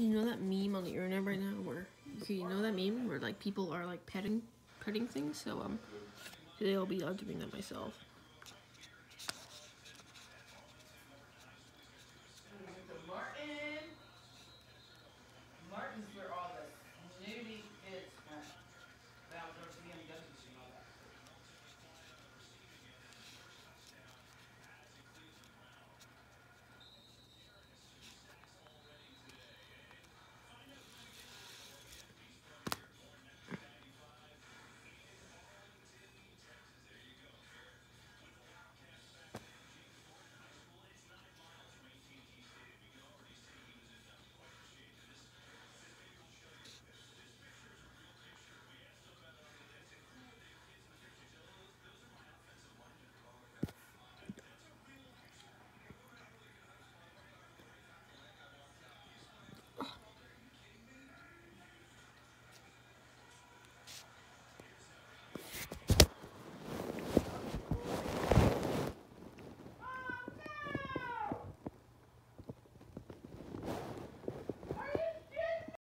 You know that meme on the internet right now where okay, you know that meme where like people are like petting petting things. So um, today I'll be doing that myself.